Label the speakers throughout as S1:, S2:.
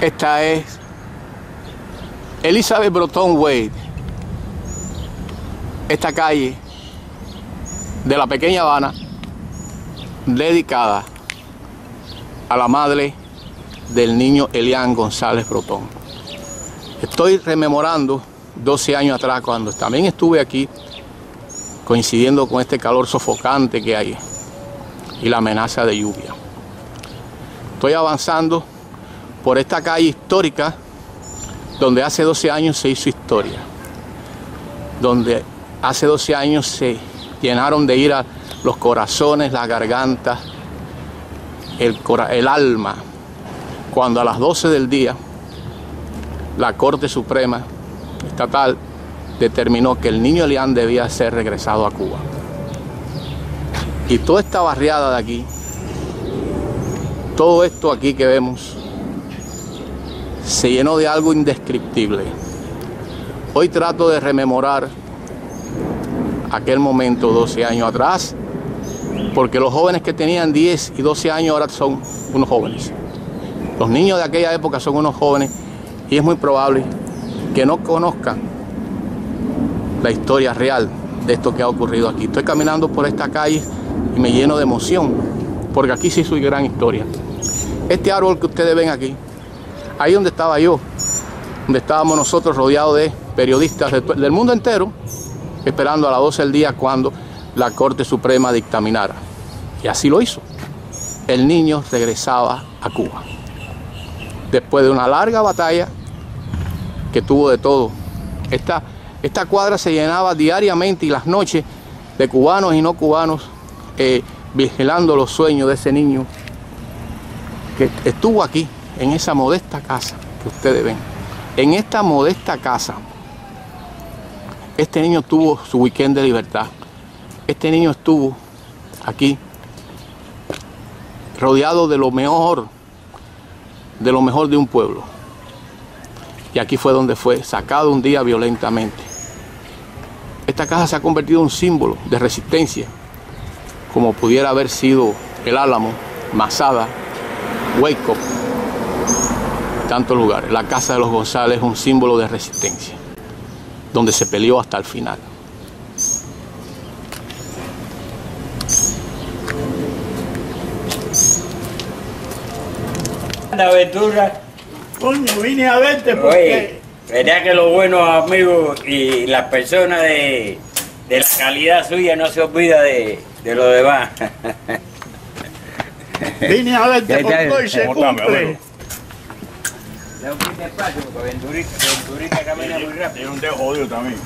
S1: Esta es Elizabeth Broton Wade. Esta calle de la pequeña Habana dedicada a la madre del niño Elian González Brotón. Estoy rememorando 12 años atrás cuando también estuve aquí coincidiendo con este calor sofocante que hay y la amenaza de lluvia. Estoy avanzando por esta calle histórica donde hace 12 años se hizo historia, donde hace 12 años se llenaron de ira los corazones, las gargantas, el, alma, cuando a las 12 del día la Corte Suprema Estatal determinó que el niño Elian debía ser regresado a Cuba. Y toda esta barriada de aquí, todo esto aquí que vemos, se llenó de algo indescriptible. Hoy trato de rememorar aquel momento 12 años atrás, porque los jóvenes que tenían 10 y 12 años ahora son unos jóvenes. Los niños de aquella época son unos jóvenes y es muy probable que no conozcan la historia real de esto que ha ocurrido aquí. Estoy caminando por esta calle y me lleno de emoción, porque aquí sí soy gran historia. Este árbol que ustedes ven aquí, ahí donde estaba yo, donde estábamos nosotros rodeados de periodistas del mundo entero, esperando a las 12 del día cuando la Corte Suprema dictaminara. Y así lo hizo. El niño regresaba a Cuba. Después de una larga batalla que tuvo de todo. Esta, esta cuadra se llenaba diariamente y las noches de cubanos y no cubanos eh, vigilando los sueños de ese niño que estuvo aquí, en esa modesta casa que ustedes ven. En esta modesta casa este niño tuvo su weekend de libertad. Este niño estuvo aquí rodeado de lo mejor, de lo mejor de un pueblo. Y aquí fue donde fue sacado un día violentamente. Esta casa se ha convertido en un símbolo de resistencia, como pudiera haber sido el Álamo, Masada, Waco, tantos lugares. La casa de los González es un símbolo de resistencia donde se peleó hasta el final.
S2: La aventura.
S3: Coño, vine a verte porque...
S2: Oye, que los buenos amigos y las personas de, de la calidad suya no se olvida de, de lo demás.
S3: Vine a verte porque hoy se cumple.
S2: Le un poquito espacio porque Venturita, Venturita camina muy rápido.
S4: Tiene un dedo jodido también.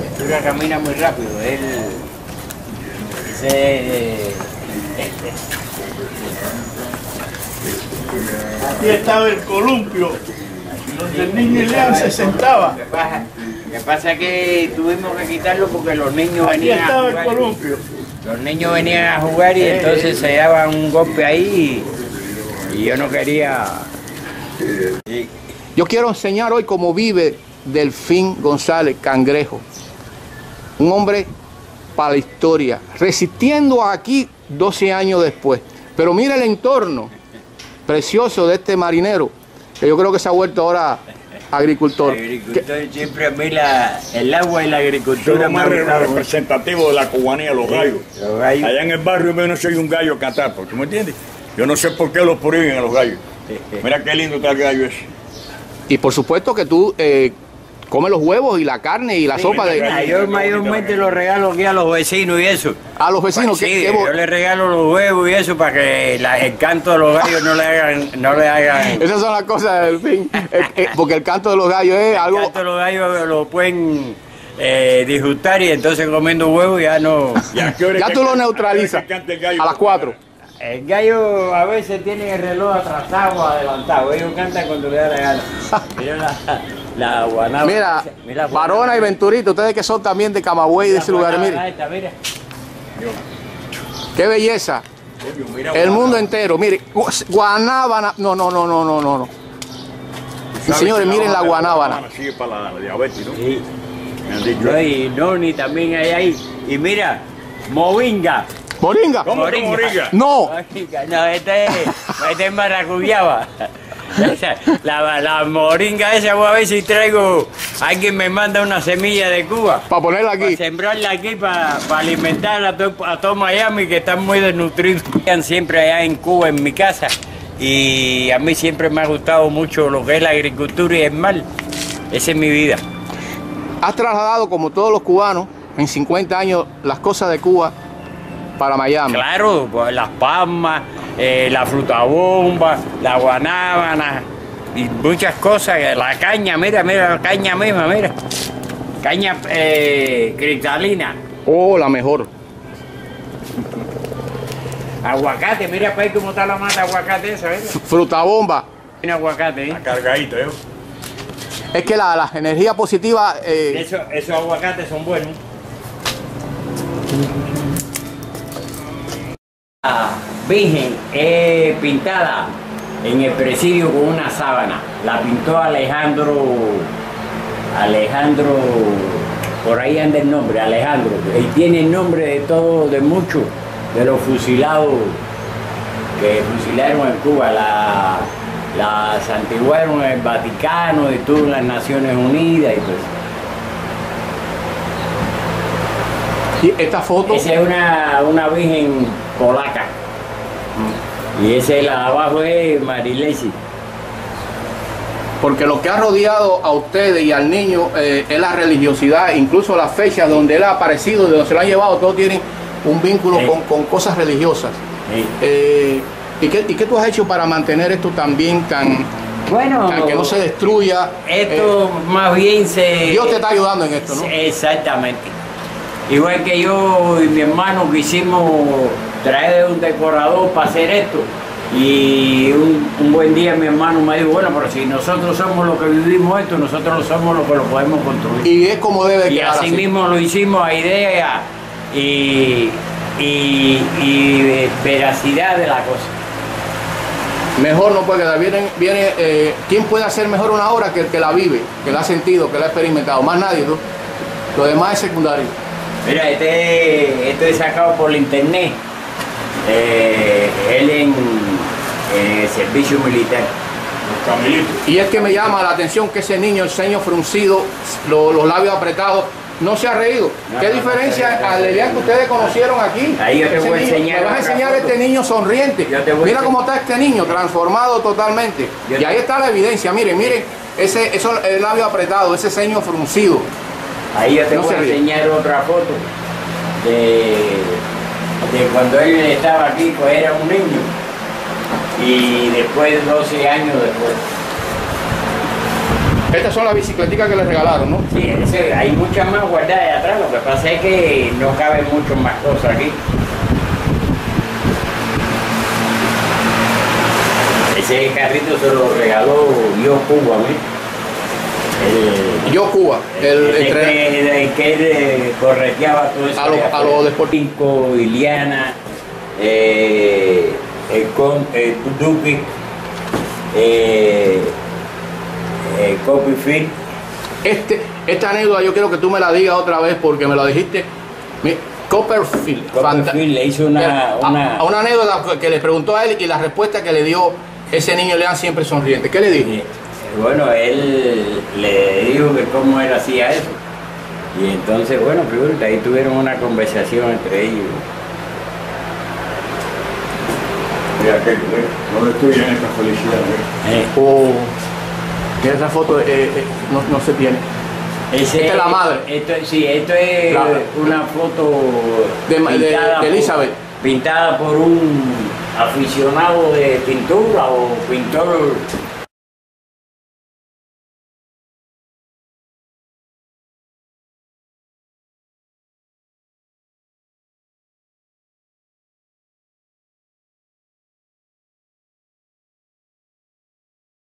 S2: Ventura camina muy rápido. Él se...
S3: Aquí estaba el columpio, donde el niño Elian se sentaba.
S2: Lo que pasa, es que tuvimos que quitarlo porque los niños
S3: Aquí
S2: venían a
S3: estaba el columpio.
S2: Los niños venían a jugar y entonces se daban un golpe ahí y, y yo no quería... y-
S1: Yo quiero enseñar hoy cómo vive Delfín González Cangrejo. Un hombre para la historia, resistiendo aquí 12 años después. Pero mira el entorno precioso de este marinero, que yo creo que se ha vuelto ahora agricultor.
S2: El agricultor siempre a mí la, el agua y la agricultura
S4: lo más representativo de la cubanía, los gallos.
S2: Los gallos.
S4: Allá en el barrio mío no soy un gallo cantar, ¿tú me entiendes? Yo no sé por qué los prohíben a los gallos. Mira qué lindo está el gallo ese.
S1: Y por supuesto que tú eh, comes los huevos y la carne y la sopa de...
S2: Yo mayormente los regalo aquí a los vecinos y eso.
S1: A los vecinos,
S2: Sí,
S1: ¿qué- qué bo-
S2: yo les regalo los huevos y eso para que la- el canto de los gallos no le hagan, no le hagan.
S1: Esas son las cosas del fin. Eh, eh, porque el canto de los gallos es
S2: El
S1: algo...
S2: canto de los gallos lo pueden eh, disgustar y entonces comiendo huevos ya no.
S4: ¿Y a qué hora
S1: Ya tú lo neutralizas
S4: el
S1: a las 4.
S2: El gallo a veces tiene el reloj atrasado o adelantado. Ellos cantan cuando le da la gana. Mira la, guanábana.
S1: Mira,
S2: Mira,
S1: Varona y Venturito, ustedes que son también de Camagüey, de ese lugar,
S2: guanábana
S1: mire,
S2: esta, mira.
S1: qué belleza.
S4: Mira,
S1: El mundo entero, mire, gu- guanábana, no, no, no, no, no, no, no.
S4: ¿Sabes que
S1: señores, miren la guanábana.
S4: Sigue para la diabetes, ¿no?
S2: Sí.
S4: Me han dicho.
S2: No, y Noni también hay ahí. Y mira.
S1: Moringa.
S4: ¿Cómo que moringa?
S1: No.
S2: Moringa, No, este es, este es maracuyaba. La, la moringa esa, voy a ver si traigo. Alguien me manda una semilla de Cuba.
S1: Para ponerla
S2: Para
S1: aquí.
S2: sembrarla aquí, para, alimentar a todo, a todo Miami, que están muy desnutridos. Están siempre allá en Cuba, en mi casa. Y a mí siempre me ha gustado mucho lo que es la agricultura y el mar. Esa es mi vida.
S1: Has trasladado, como todos los cubanos, en 50 años, las cosas de Cuba para Miami.
S2: Claro, pues las palmas, eh, la fruta bomba, la guanábana y muchas cosas. La caña, mira, mira, la caña misma, mira. Caña eh, cristalina.
S1: Oh, la mejor.
S2: Aguacate, mira para ahí cómo está la mata de aguacate esa.
S1: Fruta bomba.
S2: Tiene aguacate, ¿eh?
S4: Está cargadito, ¿eh?
S1: Es que la, la energía positiva. eh,
S2: Eso- esos aguacates son buenos. Virgen es pintada en el presidio con una sábana. La pintó Alejandro. Alejandro. Por ahí anda el nombre, Alejandro. Y tiene el nombre de todos, de muchos de los fusilados que fusilaron en Cuba. La, la santiguaron en el Vaticano, estuvo en las Naciones Unidas y pues.
S1: y esta foto.
S2: Esa es una, una virgen polaca. Y esa es la de abajo es Marilesi.
S1: Porque lo que ha rodeado a ustedes y al niño eh, es la religiosidad, incluso las fechas donde él ha aparecido, de donde se lo han llevado, todos tienen un vínculo
S2: Sí.
S1: con, con cosas religiosas.
S2: Sí.
S1: Eh, ¿y, qué, y qué tú has hecho para mantener esto también tan,
S2: Bueno,
S1: tan que no se destruya?
S2: esto más bien se...
S1: Eh, Dios te está ayudando en esto, ¿no?
S2: Exactamente. Igual que yo y mi hermano quisimos traer un decorador para hacer esto. Y un, un buen día mi hermano me dijo, bueno, pero si nosotros somos los que vivimos esto, nosotros somos los que lo podemos construir.
S1: Y es como debe
S2: Y
S1: quedar
S2: así
S1: así.
S2: mismo lo hicimos a idea y, y, y veracidad de la cosa.
S1: Mejor no puede quedar. Viene, viene, eh, ¿Quién puede hacer mejor una obra que el que la vive, que la ha sentido, que la ha experimentado? Más nadie, ¿no? Lo demás es secundario.
S2: Mira, este, este es sacado por la internet. Eh, él en, el servicio militar.
S1: Y es que me llama la atención que ese niño, el ceño fruncido, lo- los labios apretados, no se ha reído.
S2: No,
S1: ¿Qué
S2: no,
S1: diferencia
S2: no,
S1: al. Elian que ustedes conocieron aquí?
S2: Ahí yo te voy a enseñar
S1: Me vas a enseñar a este niño sonriente. Mira cómo está este niño, transformado totalmente.
S2: Yo
S1: y ahí está la evidencia. Miren, miren, ese, eso, el labio apretado, ese ceño fruncido.
S2: Ahí yo te voy a enseñar otra foto de, de cuando él estaba aquí, pues era un niño. Y después, 12 años después.
S1: Estas son las bicicleticas que le regalaron, ¿no?
S2: Sí, ese- hay muchas más guardadas de atrás, lo que pasa es que no caben muchas más cosas aquí. Ese carrito se lo regaló yo Cuba a mí. El-
S1: Yo Cuba, el,
S2: ese
S1: entre-
S2: que, de que él eh, correteaba todo eso.
S1: A lo-
S2: de
S1: a lo
S2: Iliana, eh, el con el Duque, eh, eh, Copyfield.
S1: Este, esta anécdota yo quiero que tú me la digas otra vez porque me la dijiste. Mi- Copperfield.
S2: Copperfield le hizo una- una-
S1: a una anécdota que le preguntó a él y la respuesta que le dio ese niño Leán siempre sonriente. ¿Qué le dijo?
S2: Bueno, él le dijo que cómo él hacía eso. Y entonces, bueno, figúrate, ahí tuvieron una conversación entre ellos.
S4: Mira aquel. ¿Dónde estoy en esta felicidad? eh?
S2: Eh,
S1: O que esa foto eh, eh, no, no se tiene.
S2: ese-
S1: Esta es la madre.
S2: Esto, sí, esto es
S1: Claro.
S2: una foto
S1: De- de- de
S2: por-
S1: Elizabeth.
S2: pintada por un aficionado de pintura o pintor